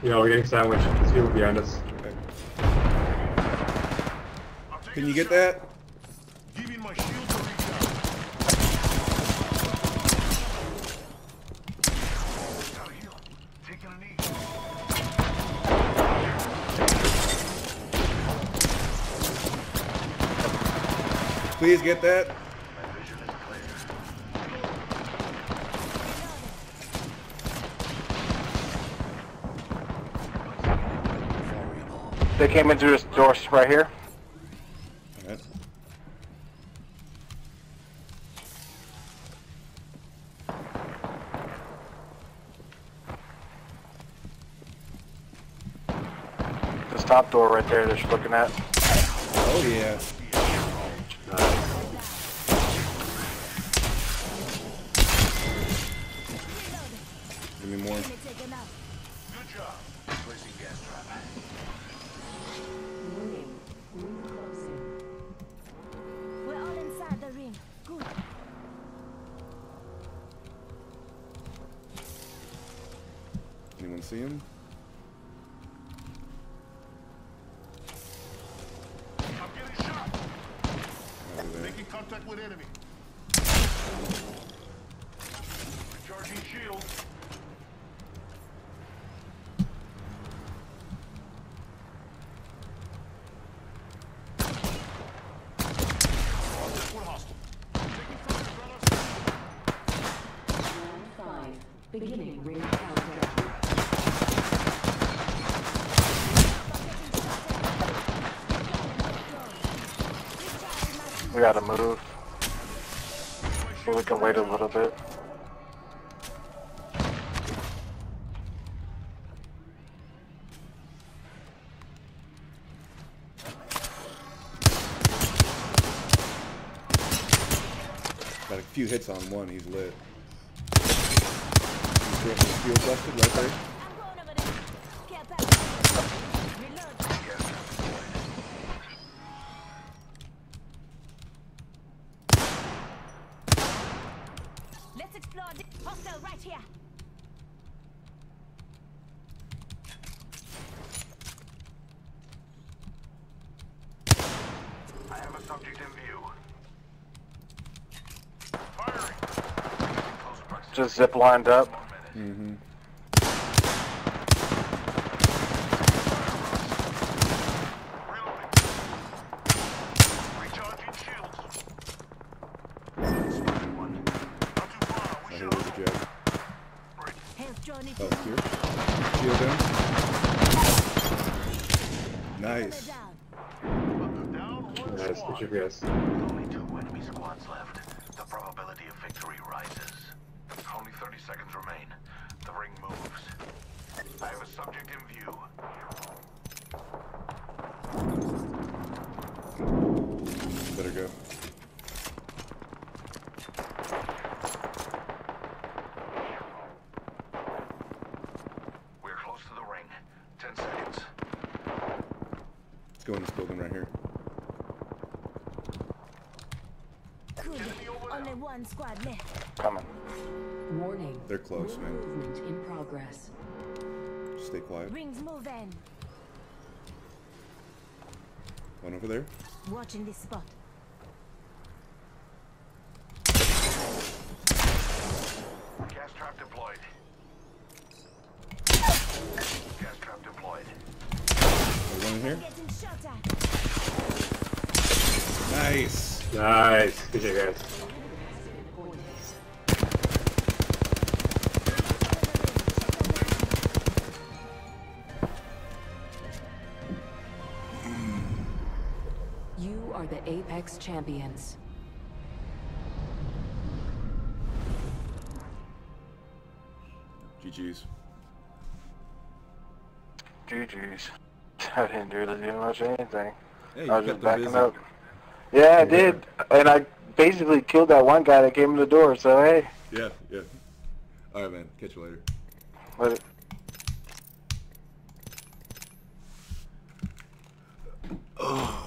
You know, we're getting sandwiched. There's people behind us. Okay. Can you get that? Giving my shield a recharge. Gotta heal. Taking. Please get that. They came in through this door right here. Alright. This top door right there that you're looking at. Oh yeah. Anyone see him? I'm getting shot. There. Making contact with enemy. Recharging shield. Contact with hostile. We gotta move. So we can wait a little bit. Got a few hits on one. He's lit. He's busted right there. I'm going over there. Get back. Reload. Let's explore the hostel right here. I have a subject in view. Firing. Just zip lined up. Mm-hmm. I We hear shall. a jet. Health journey Oh, here. Shield down. Nice. down. Down one Nice. squad. Good job, guys. Only two enemy squads left. The probability of victory rises. Only 30 seconds remain. The ring moves. I have a subject in view. Better go. We're close to the ring. 10 seconds. Let's go in this building right here. Good. Only one squad left. Coming. Warning. They're close, Ring man. Movement in progress. Stay quiet. Rings moving. One over there. Watching this spot. Gas trap deployed. Gas trap deployed. There's one in here. Getting shot at. Nice. Nice. Good job, guys. You are the Apex Champions. GG's. GG's. I didn't do really much of anything. You I was just backing busy. up. Yeah, I did. And I basically killed that one guy that came in the door, so hey. Yeah, yeah. All right, man. Catch you later. But Oh.